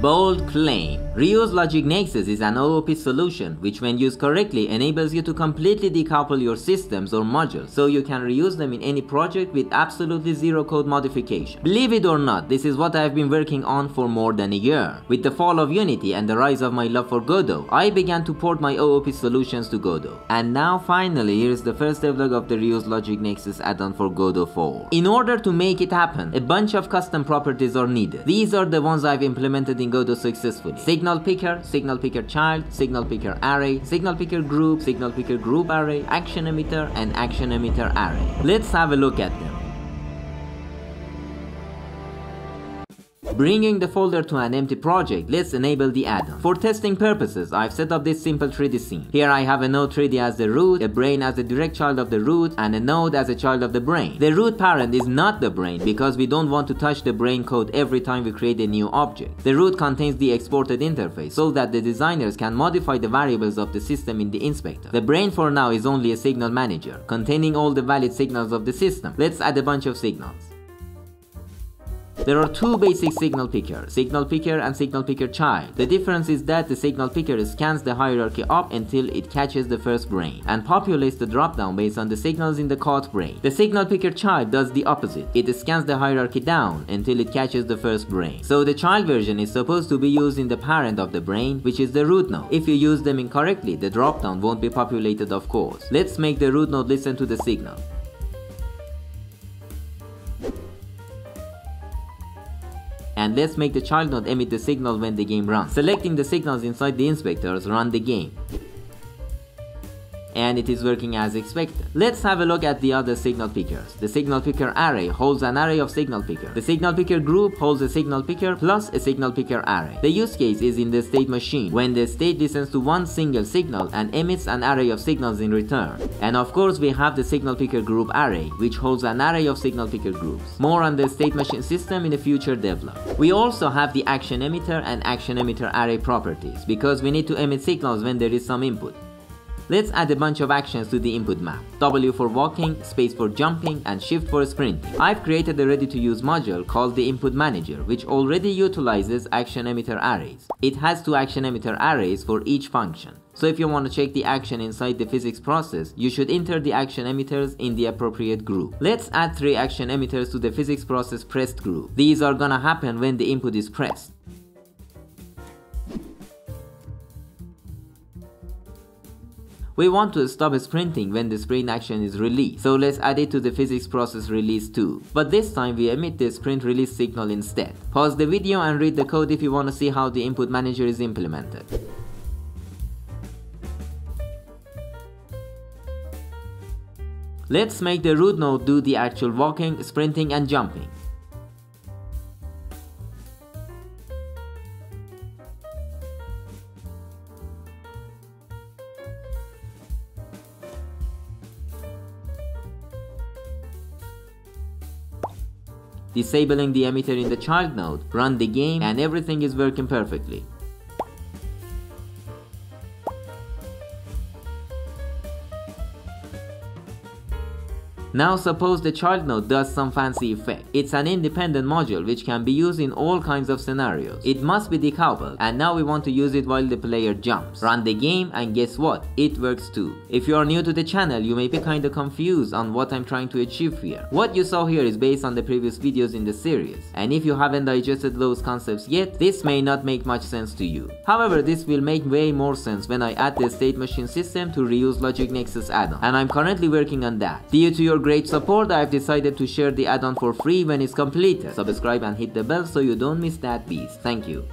Bold claim. ReuseLogic Nexus is an OOP solution which when used correctly enables you to completely decouple your systems or modules so you can reuse them in any project with absolutely zero code modification. Believe it or not, this is what I have been working on for more than a year. With the fall of Unity and the rise of my love for Godot, I began to port my OOP solutions to Godot. And now finally here is the first devlog of the ReuseLogic Nexus add-on for Godot 4. In order to make it happen, a bunch of custom properties are needed. These are the ones I've implemented in Godot successfully. Signal picker, signal picker child, signal picker array, signal picker group, signal picker group array, action emitter, and action emitter array. Let's have a look at them. Bringing the folder to an empty project, let's enable the add-on. For testing purposes, I've set up this simple 3D scene. Here I have a node 3D as the root, a brain as the direct child of the root, and a node as a child of the brain. The root parent is not the brain because we don't want to touch the brain code every time we create a new object. The root contains the exported interface so that the designers can modify the variables of the system in the inspector. The brain for now is only a signal manager, containing all the valid signals of the system. Let's add a bunch of signals. There are two basic signal pickers, signal picker and signal picker child. The difference is that the signal picker scans the hierarchy up until it catches the first brain and populates the dropdown based on the signals in the caught brain. The signal picker child does the opposite. It scans the hierarchy down until it catches the first brain. So the child version is supposed to be used in the parent of the brain, which is the root node. If you use them incorrectly, the dropdown won't be populated of course. Let's make the root node listen to the signal. And let's make the child node emit the signal when the game runs. Selecting the signals inside the inspectors run the game and it is working as expected. Let's have a look at the other signal pickers. The signal picker array holds an array of signal pickers. The signal picker group holds a signal picker plus a signal picker array. The use case is in the state machine, when the state listens to one single signal and emits an array of signals in return. And of course we have the signal picker group array, which holds an array of signal picker groups. More on the state machine system in a future devlog. We also have the action emitter and action emitter array properties, because we need to emit signals when there is some input. Let's add a bunch of actions to the input map. W for walking, space for jumping, and shift for sprinting. I've created a ready-to-use module called the input manager, which already utilizes action emitter arrays. It has two action emitter arrays for each function. So if you want to check the action inside the physics process, you should enter the action emitters in the appropriate group. Let's add three action emitters to the physics process pressed group. These are gonna happen when the input is pressed. We want to stop sprinting when the sprint action is released, so let's add it to the physics process release too. But this time we emit the sprint release signal instead. Pause the video and read the code if you want to see how the input manager is implemented. Let's make the root node do the actual walking, sprinting and jumping. Disabling the emitter in the child node, run the game and everything is working perfectly. Now suppose the child node does some fancy effect. It's an independent module which can be used in all kinds of scenarios. It must be decoupled and now we want to use it while the player jumps. Run the game and guess what? It works too. If you are new to the channel you may be kinda confused on what I'm trying to achieve here. What you saw here is based on the previous videos in the series and if you haven't digested those concepts yet, this may not make much sense to you. However, this will make way more sense when I add the state machine system to ReuseLogic Nexus add-on and I'm currently working on that. Due to your great support, I've decided to share the add-on for free when it's completed. Subscribe and hit the bell so you don't miss that beast. Thank you.